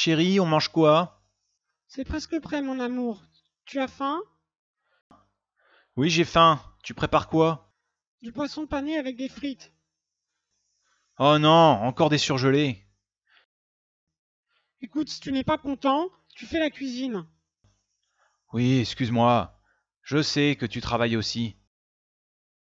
Chérie, on mange quoi? C'est presque prêt, mon amour. Tu as faim? Oui, j'ai faim. Tu prépares quoi? Du poisson pané avec des frites. Oh non, encore des surgelés. Écoute, si tu n'es pas content, tu fais la cuisine. Oui, excuse-moi. Je sais que tu travailles aussi.